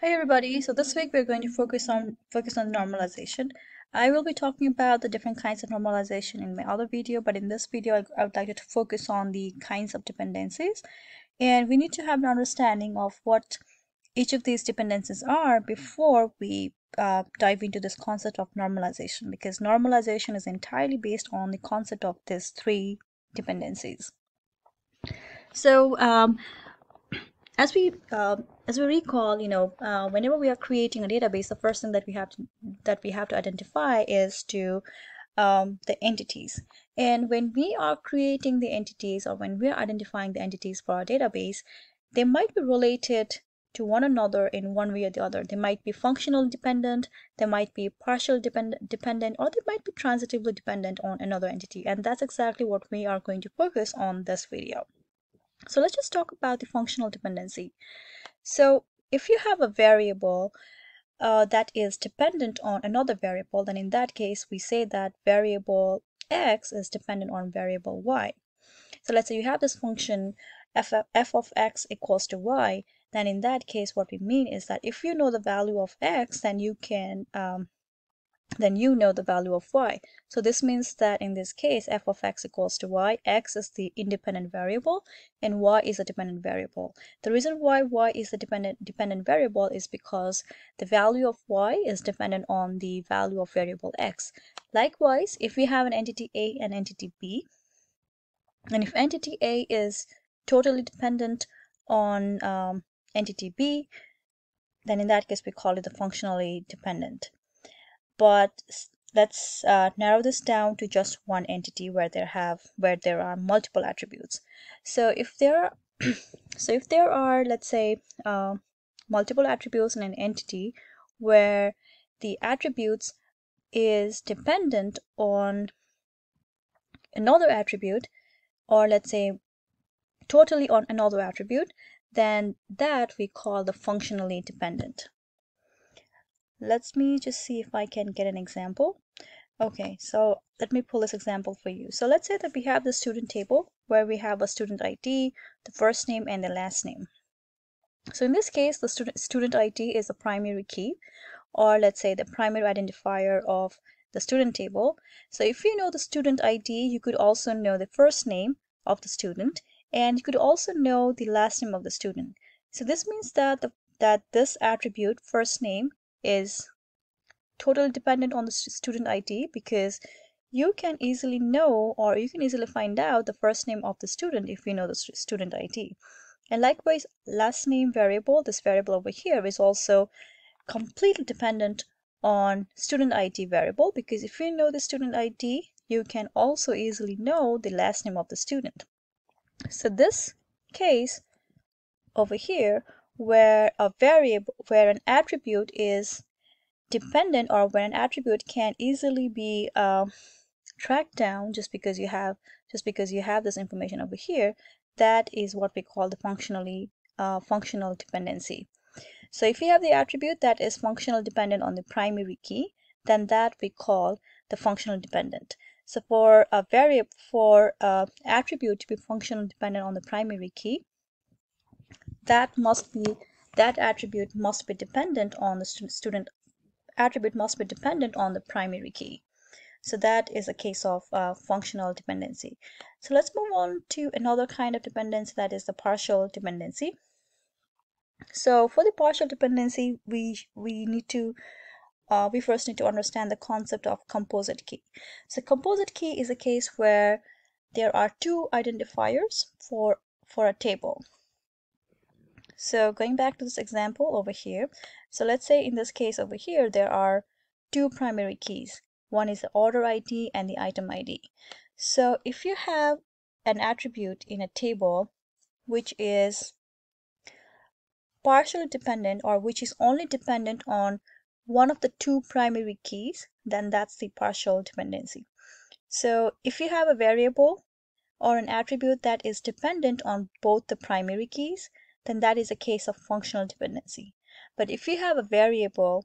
Hi everybody. So this week we're going to focus on focus on normalization. I will be talking about the different kinds of normalization in my other video, but in this video I, I would like to focus on the kinds of dependencies. And we need to have an understanding of what each of these dependencies are before we uh, dive into this concept of normalization because normalization is entirely based on the concept of these three dependencies. So um, as we uh, as we recall, you know, uh, whenever we are creating a database, the first thing that we have to that we have to identify is to um, the entities. And when we are creating the entities or when we are identifying the entities for our database, they might be related to one another in one way or the other. They might be functional dependent, they might be partial dependent, dependent, or they might be transitively dependent on another entity. And that's exactly what we are going to focus on this video. So let's just talk about the functional dependency. So if you have a variable uh, that is dependent on another variable, then in that case, we say that variable x is dependent on variable y. So let's say you have this function f, f of x equals to y, then in that case, what we mean is that if you know the value of x, then you can um, then you know the value of y. So this means that in this case, f of x equals to y, x is the independent variable and y is a dependent variable. The reason why y is a dependent, dependent variable is because the value of y is dependent on the value of variable x. Likewise, if we have an entity A and entity B, and if entity A is totally dependent on um, entity B, then in that case we call it the functionally dependent but let's uh, narrow this down to just one entity where there have where there are multiple attributes. So if there are so if there are let's say uh, multiple attributes in an entity where the attributes is dependent on another attribute or let's say totally on another attribute then that we call the functionally dependent let me just see if I can get an example. Okay, so let me pull this example for you. So let's say that we have the student table where we have a student ID, the first name and the last name. So in this case, the student, student ID is the primary key or let's say the primary identifier of the student table. So if you know the student ID, you could also know the first name of the student and you could also know the last name of the student. So this means that the, that this attribute first name is totally dependent on the student ID because you can easily know or you can easily find out the first name of the student if you know the student ID. And likewise, last name variable, this variable over here is also completely dependent on student ID variable because if you know the student ID, you can also easily know the last name of the student. So this case over here where a variable where an attribute is dependent or where an attribute can easily be uh, tracked down just because you have just because you have this information over here that is what we call the functionally uh, functional dependency. So if you have the attribute that is functional dependent on the primary key then that we call the functional dependent. So for a variable for a attribute to be functional dependent on the primary key that must be that attribute must be dependent on the student attribute must be dependent on the primary key. So that is a case of uh, functional dependency. So let's move on to another kind of dependency that is the partial dependency. So for the partial dependency we we need to uh, we first need to understand the concept of composite key. So composite key is a case where there are two identifiers for for a table so going back to this example over here, so let's say in this case over here, there are two primary keys. One is the order ID and the item ID. So if you have an attribute in a table which is partially dependent or which is only dependent on one of the two primary keys, then that's the partial dependency. So if you have a variable or an attribute that is dependent on both the primary keys, then that is a case of functional dependency. But if you have a variable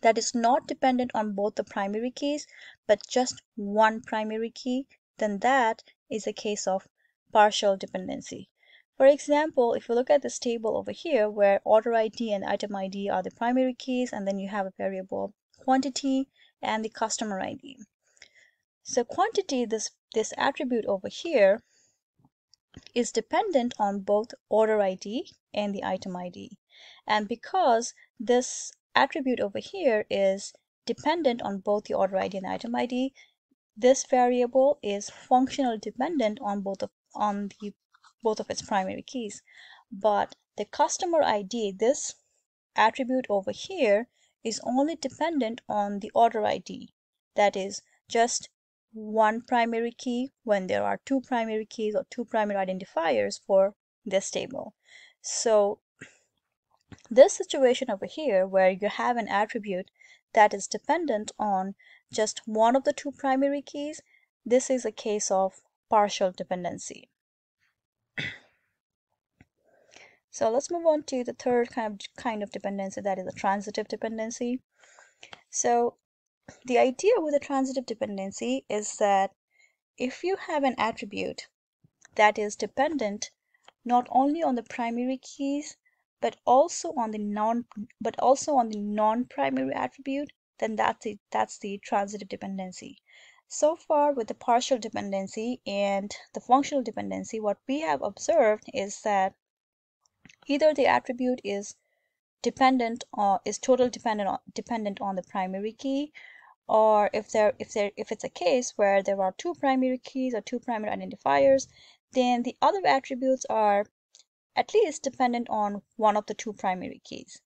that is not dependent on both the primary keys, but just one primary key, then that is a case of partial dependency. For example, if you look at this table over here where order ID and item ID are the primary keys and then you have a variable quantity and the customer ID. So quantity, this, this attribute over here is dependent on both order ID and the item ID. And because this attribute over here is dependent on both the order ID and the item ID, this variable is functionally dependent on both of on the both of its primary keys. But the customer ID, this attribute over here, is only dependent on the order ID. That is just one primary key when there are two primary keys or two primary identifiers for this table. So this situation over here where you have an attribute that is dependent on just one of the two primary keys, this is a case of partial dependency. So let's move on to the third kind of kind of dependency that is a transitive dependency. So the idea with a transitive dependency is that if you have an attribute that is dependent not only on the primary keys but also on the non but also on the non-primary attribute then that's the that's the transitive dependency. So far with the partial dependency and the functional dependency what we have observed is that either the attribute is dependent or is totally dependent on dependent on the primary key or if there if there if it's a case where there are two primary keys or two primary identifiers then the other attributes are at least dependent on one of the two primary keys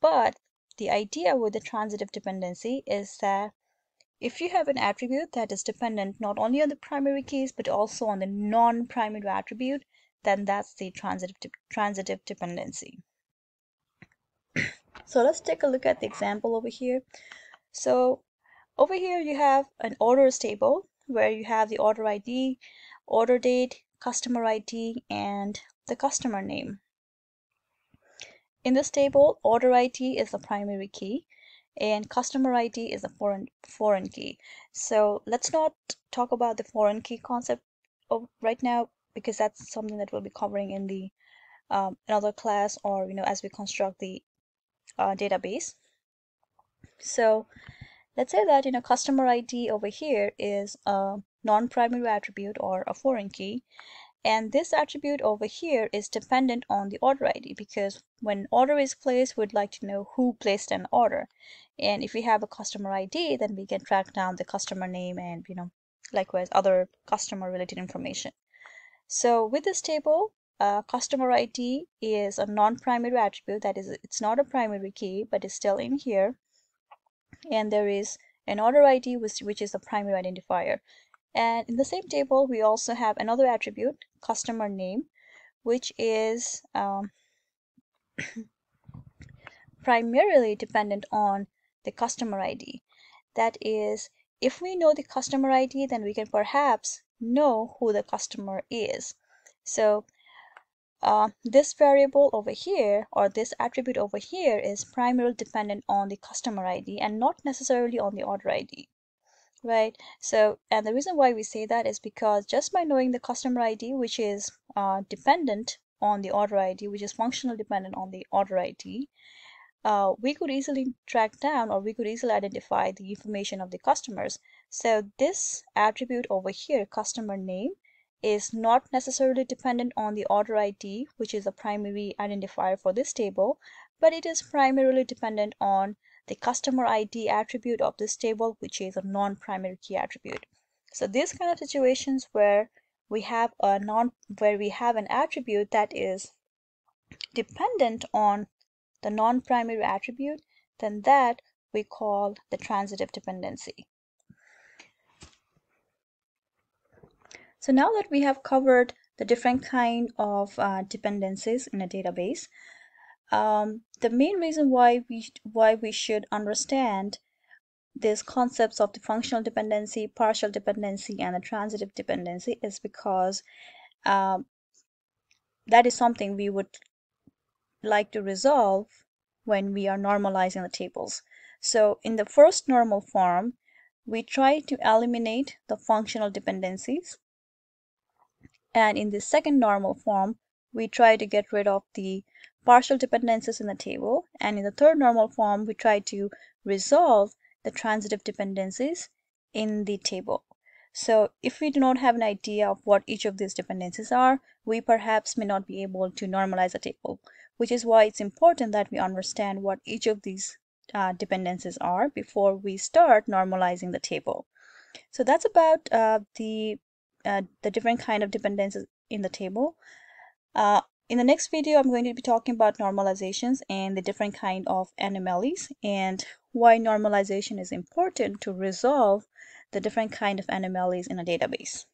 but the idea with the transitive dependency is that if you have an attribute that is dependent not only on the primary keys but also on the non-primary attribute then that's the transitive, transitive dependency. so let's take a look at the example over here. So over here you have an orders table where you have the order ID, order date, customer ID, and the customer name. In this table, order ID is the primary key and customer ID is a foreign foreign key. So let's not talk about the foreign key concept right now because that's something that we'll be covering in the um, another class or you know as we construct the uh, database so let's say that you know customer ID over here is a non-primary attribute or a foreign key and this attribute over here is dependent on the order ID because when order is placed we'd like to know who placed an order and if we have a customer ID then we can track down the customer name and you know likewise other customer related information so with this table, uh, customer ID is a non-primary attribute. That is, it's not a primary key, but it's still in here. And there is an order ID, which, which is the primary identifier. And in the same table, we also have another attribute, customer name, which is um, primarily dependent on the customer ID. That is, if we know the customer ID, then we can perhaps know who the customer is. So uh, this variable over here or this attribute over here is primarily dependent on the customer ID and not necessarily on the order ID right so and the reason why we say that is because just by knowing the customer ID which is uh, dependent on the order ID which is functional dependent on the order ID uh, we could easily track down or we could easily identify the information of the customers. So this attribute over here, customer name, is not necessarily dependent on the order ID, which is a primary identifier for this table, but it is primarily dependent on the customer ID attribute of this table, which is a non-primary key attribute. So these kind of situations where we have a non where we have an attribute that is dependent on the non-primary attribute, then that we call the transitive dependency. So now that we have covered the different kind of uh, dependencies in a database, um, the main reason why we why we should understand these concepts of the functional dependency, partial dependency, and the transitive dependency is because um, that is something we would like to resolve when we are normalizing the tables. So in the first normal form, we try to eliminate the functional dependencies. And in the second normal form, we try to get rid of the partial dependencies in the table. And in the third normal form, we try to resolve the transitive dependencies in the table. So if we do not have an idea of what each of these dependencies are, we perhaps may not be able to normalize a table, which is why it's important that we understand what each of these uh, dependencies are before we start normalizing the table. So that's about uh, the uh, the different kind of dependencies in the table. Uh, in the next video, I'm going to be talking about normalizations and the different kind of anomalies and why normalization is important to resolve the different kind of anomalies in a database.